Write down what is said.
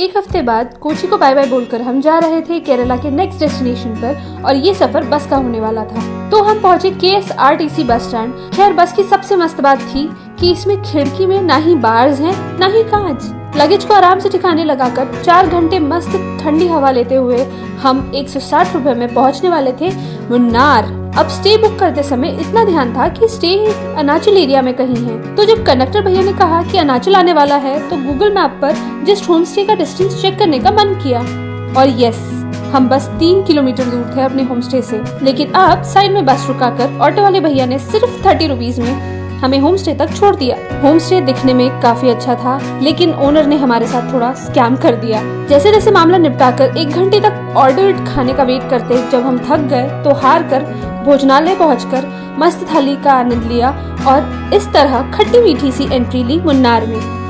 एक हफ़्ते बाद कोची को बाय बाय बोलकर हम जा रहे थे केरला के नेक्स्ट डेस्टिनेशन पर और ये सफ़र बस का होने वाला था। तो हम पहुँचे के S R T C bus stand खैर, बस की सबसे मस्त बात थी कि इसमें खिड़की में ना ही बार्स हैं, ना ही कांच। लगेज को आराम से ठिकाने लगाकर चार घंटे मस्त ठंडी हवा लेते हुए हम एक सौ साठ रूपए में पहुँचने वाले थे मुन्नार। अब स्टे बुक करते समय इतना ध्यान था कि स्टे अनाचल एरिया में कहीं है। तो जब कंडक्टर भैया ने कहा कि अनाचल आने वाला है तो गूगल मैप पर जस्ट होम स्टे का डिस्टेंस चेक करने का मन किया। और यस हम बस तीन किलोमीटर दूर थे अपने होम स्टे से। लेकिन अब साइड में बस रुकाकर ऑटो वाले भैया ने सिर्फ़ थर्टी रुपीज़ में हमें होम स्टे तक छोड़ दिया। होम स्टे दिखने में काफ़ी अच्छा था, लेकिन ओनर ने हमारे साथ थोड़ा स्कैम कर दिया। जैसे जैसे मामला निपटा कर एक घंटे तक ऑर्डर खाने का वेट करते, जब हम थक गए तो हार कर भोजनालय पहुंचकर मस्त थाली का आनंद लिया और इस तरह खट्टी मीठी सी एंट्री ली मुन्नार में।